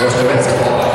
Gosto de